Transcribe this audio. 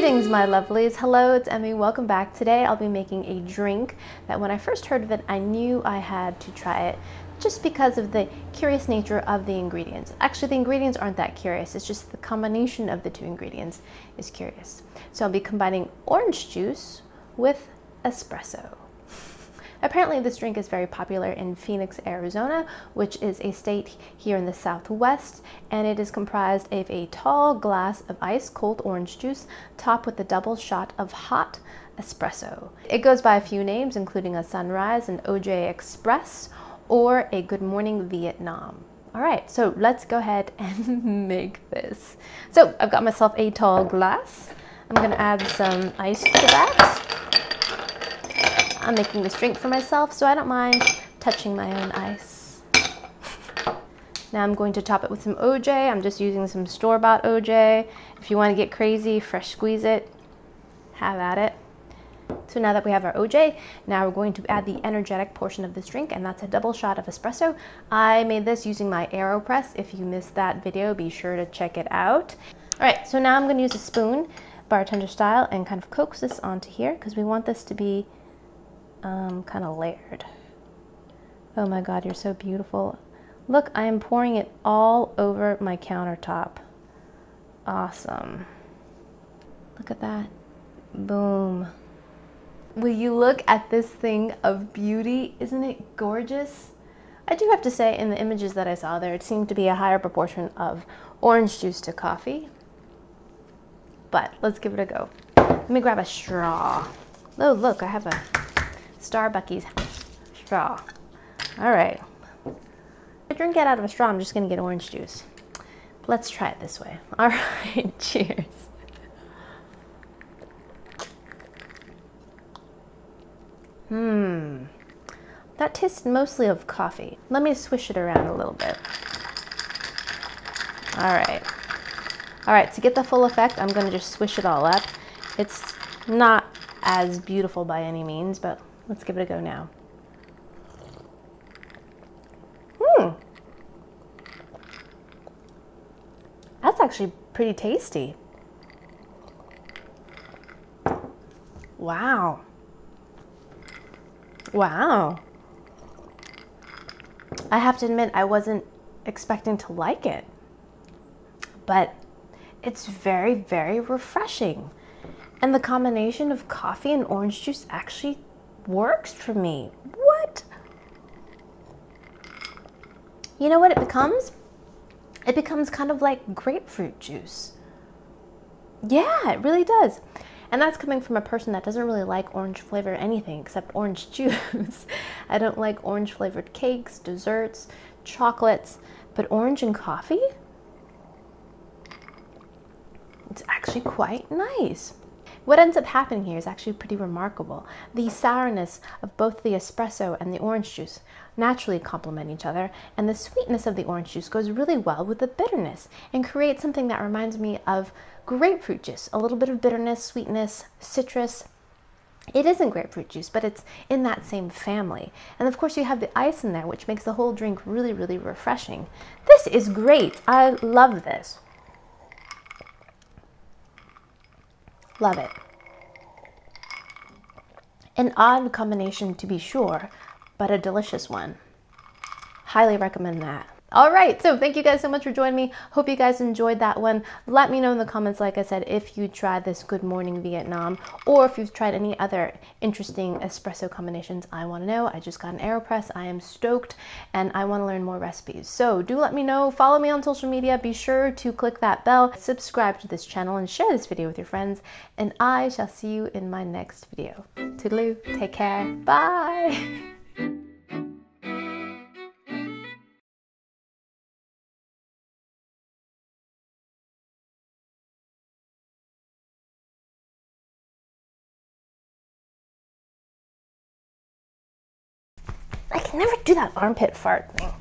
Greetings, my lovelies. Hello, it's Emmy. Welcome back. Today I'll be making a drink that when I first heard of it, I knew I had to try it just because of the curious nature of the ingredients. Actually, the ingredients aren't that curious. It's just the combination of the two ingredients is curious. So I'll be combining orange juice with espresso. Apparently, this drink is very popular in Phoenix, Arizona, which is a state here in the southwest, and it is comprised of a tall glass of ice cold orange juice topped with a double shot of hot espresso. It goes by a few names, including a sunrise, an OJ Express, or a Good Morning Vietnam. All right, so let's go ahead and make this. So I've got myself a tall glass. I'm gonna add some ice to that. I'm making this drink for myself, so I don't mind touching my own ice. Now I'm going to top it with some OJ. I'm just using some store-bought OJ. If you want to get crazy, fresh squeeze it, have at it. So now that we have our OJ, now we're going to add the energetic portion of this drink, and that's a double shot of espresso. I made this using my AeroPress. If you missed that video, be sure to check it out. All right, so now I'm gonna use a spoon, bartender style, and kind of coax this onto here, because we want this to be um, kind of layered. Oh my God, you're so beautiful. Look, I am pouring it all over my countertop. Awesome. Look at that. Boom. Will you look at this thing of beauty? Isn't it gorgeous? I do have to say, in the images that I saw there, it seemed to be a higher proportion of orange juice to coffee. But let's give it a go. Let me grab a straw. Oh, look, I have a Starbucks straw. All right. I drink it out of a straw, I'm just gonna get orange juice. Let's try it this way. All right, cheers. Hmm. That tastes mostly of coffee. Let me swish it around a little bit. All right. All right, to get the full effect, I'm gonna just swish it all up. It's not as beautiful by any means, but Let's give it a go now. Hmm. That's actually pretty tasty. Wow. Wow. I have to admit, I wasn't expecting to like it, but it's very, very refreshing. And the combination of coffee and orange juice actually works for me. What? You know what it becomes? It becomes kind of like grapefruit juice. Yeah, it really does. And that's coming from a person that doesn't really like orange flavor anything except orange juice. I don't like orange flavored cakes, desserts, chocolates, but orange and coffee? It's actually quite nice. What ends up happening here is actually pretty remarkable. The sourness of both the espresso and the orange juice naturally complement each other, and the sweetness of the orange juice goes really well with the bitterness and creates something that reminds me of grapefruit juice. A little bit of bitterness, sweetness, citrus, it isn't grapefruit juice, but it's in that same family. And of course, you have the ice in there, which makes the whole drink really, really refreshing. This is great. I love this. Love it. An odd combination to be sure, but a delicious one. Highly recommend that. All right, so thank you guys so much for joining me. Hope you guys enjoyed that one. Let me know in the comments, like I said, if you tried this Good Morning Vietnam or if you've tried any other interesting espresso combinations. I want to know. I just got an AeroPress. I am stoked and I want to learn more recipes. So do let me know. Follow me on social media. Be sure to click that bell, subscribe to this channel, and share this video with your friends. And I shall see you in my next video. Toodaloo. Take care. Bye. I can never do that armpit fart thing.